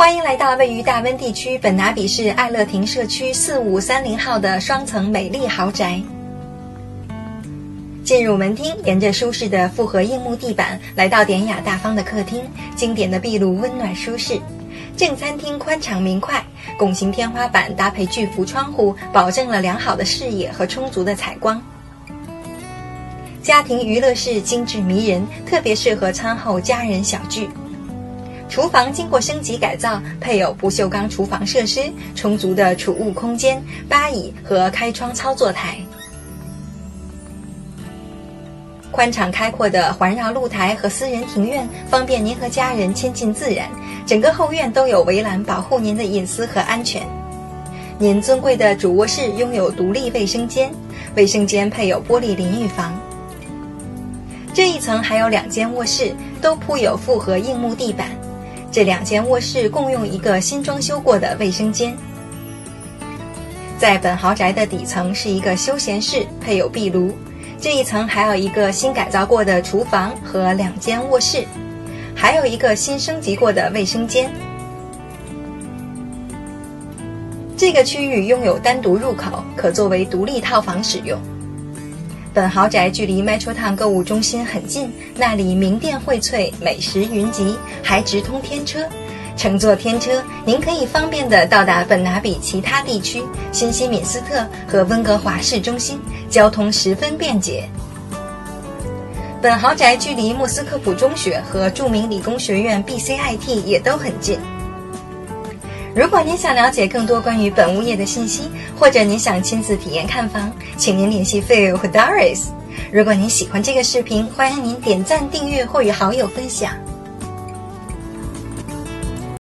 欢迎来到位于大温地区本拿比市爱乐亭社区四五三零号的双层美丽豪宅。进入门厅，沿着舒适的复合硬木地板，来到典雅大方的客厅，经典的壁炉温暖舒适。正餐厅宽敞明快，拱形天花板搭配巨幅窗户，保证了良好的视野和充足的采光。家庭娱乐室精致迷人，特别适合餐后家人小聚。厨房经过升级改造，配有不锈钢厨房设施，充足的储物空间、吧椅和开窗操作台。宽敞开阔的环绕露台和私人庭院，方便您和家人亲近自然。整个后院都有围栏保护您的隐私和安全。您尊贵的主卧室拥有独立卫生间，卫生间配有玻璃淋浴房。这一层还有两间卧室，都铺有复合硬木地板。这两间卧室共用一个新装修过的卫生间。在本豪宅的底层是一个休闲室，配有壁炉。这一层还有一个新改造过的厨房和两间卧室，还有一个新升级过的卫生间。这个区域拥有单独入口，可作为独立套房使用。本豪宅距离 Metro Town 购物中心很近，那里名店荟萃，美食云集，还直通天车。乘坐天车，您可以方便地到达本拿比其他地区、新西敏斯特和温哥华市中心，交通十分便捷。本豪宅距离莫斯科普中学和著名理工学院 BCIT 也都很近。如果您想了解更多关于本物业的信息，或者您想亲自体验看房，请您联系 Phil 和 Doris。如果您喜欢这个视频，欢迎您点赞、订阅或与好友分享。